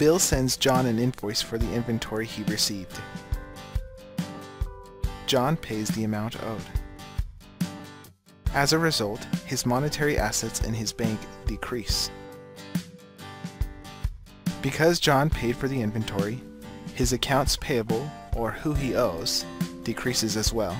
Bill sends John an invoice for the inventory he received. John pays the amount owed. As a result, his monetary assets in his bank decrease. Because John paid for the inventory, his accounts payable, or who he owes, decreases as well.